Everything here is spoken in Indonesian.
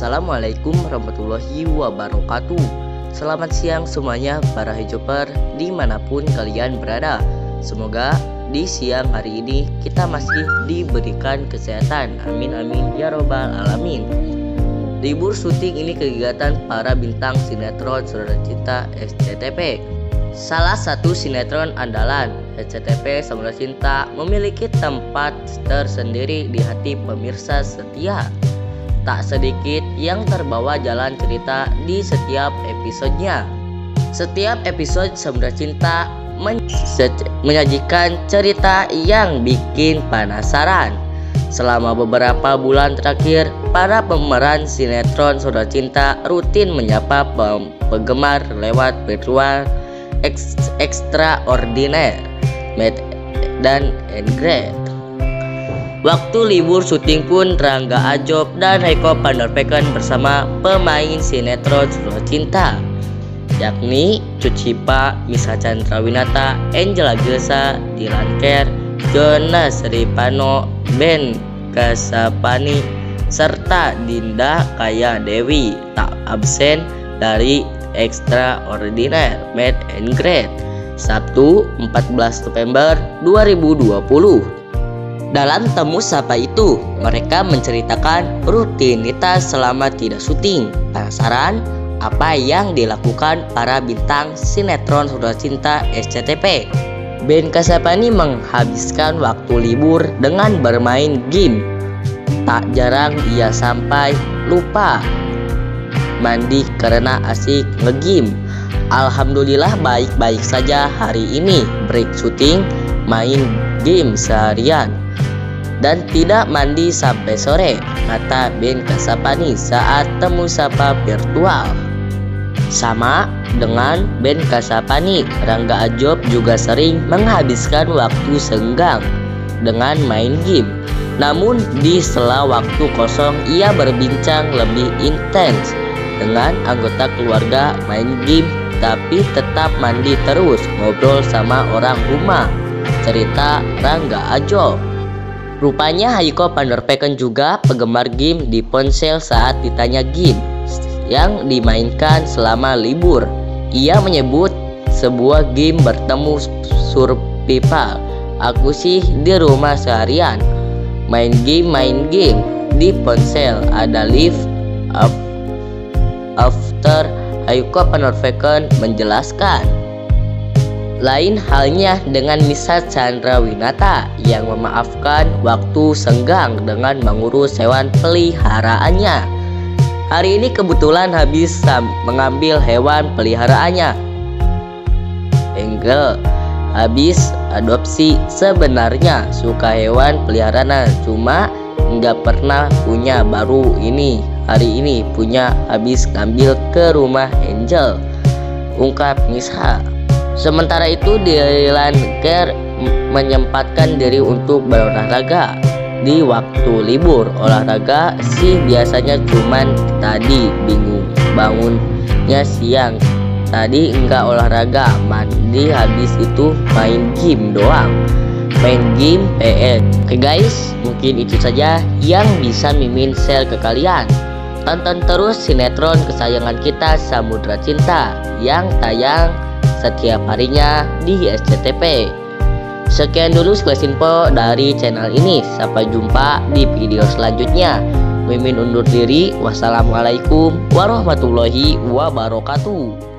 Assalamualaikum warahmatullahi wabarakatuh. Selamat siang semuanya para hijoper di mana pun kalian berada. Semoga di siang hari ini kita masih diberikan kesehatan. Amin amin ya robbal alamin. Libur syuting ini kegiatan para bintang sinetron Saudara Cinta SCTP Salah satu sinetron andalan SCTP Saudara Cinta memiliki tempat tersendiri di hati pemirsa setia Tak sedikit yang terbawa jalan cerita di setiap episodenya. Setiap episode Samudra Cinta men menyajikan cerita yang bikin penasaran. Selama beberapa bulan terakhir, para pemeran sinetron Saudara Cinta rutin menyapa penggemar lewat virtual extraordinary dan engage. Waktu libur syuting pun Rangga Ajob dan Eko Pandarpeken bersama pemain sinetron Suruh Cinta yakni Cucipa, Misa Chandrawinata, Angela Gilsa, Dilan Ker, Jonas Ripano, Ben Kasapani, serta Dinda Kaya Dewi. Tak absen dari Extraordinary Made and Great Sabtu 14 November 2020 dalam temu sapa itu, mereka menceritakan rutinitas selama tidak syuting. Penasaran apa yang dilakukan para bintang sinetron Saudara Cinta SCTP? Ben Kasapani menghabiskan waktu libur dengan bermain game. Tak jarang ia sampai lupa mandi karena asik ngegame. Alhamdulillah baik-baik saja hari ini break syuting main game seharian dan tidak mandi sampai sore, kata Ben Kasapani saat temu sapa virtual. Sama dengan Ben Kasapani, Rangga Ajob juga sering menghabiskan waktu senggang dengan main game. Namun di sela waktu kosong ia berbincang lebih intens dengan anggota keluarga main game tapi tetap mandi terus ngobrol sama orang rumah. Cerita Rangga Ajob. Rupanya Hayko Panderpeken juga penggemar game di ponsel saat ditanya game yang dimainkan selama libur. Ia menyebut sebuah game bertemu survival. Aku sih di rumah seharian. Main game, main game di ponsel ada live up after Hayko Panderpeken menjelaskan. Lain halnya dengan Misa Chandra Winata yang memaafkan waktu senggang dengan mengurus hewan peliharaannya. Hari ini kebetulan habis mengambil hewan peliharaannya. Engel habis adopsi sebenarnya suka hewan peliharaan cuma nggak pernah punya baru ini hari ini punya habis ngambil ke rumah Angel ungkap Misha Sementara itu Dylan Care menyempatkan diri untuk berolahraga di waktu libur. Olahraga sih biasanya cuman tadi bingung bangunnya siang. Tadi enggak olahraga mandi habis itu main game doang. Main game PS oke guys mungkin itu saja yang bisa mimin share ke kalian. Tonton terus sinetron kesayangan kita Samudra Cinta. Yang tayang setiap harinya di SCTP. Sekian dulu sekilas info dari channel ini. Sampai jumpa di video selanjutnya. Mimin undur diri. Wassalamualaikum warahmatullahi wabarakatuh.